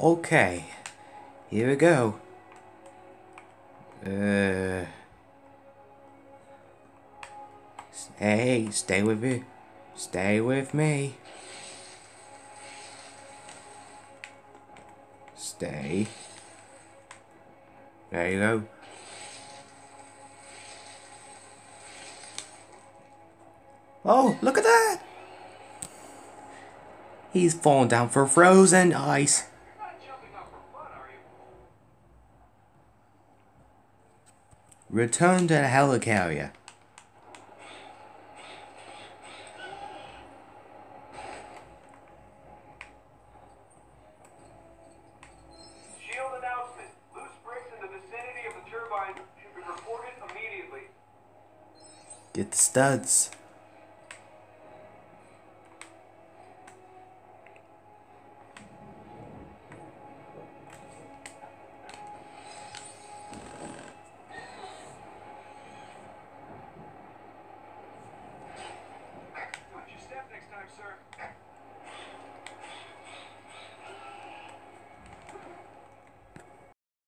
Okay. Here we go. Uh. Hey, stay with me. Stay with me. Stay. There you go. Oh, look at that! He's fallen down for frozen ice. Return to the helicarrier. Shield announcement. Loose sir.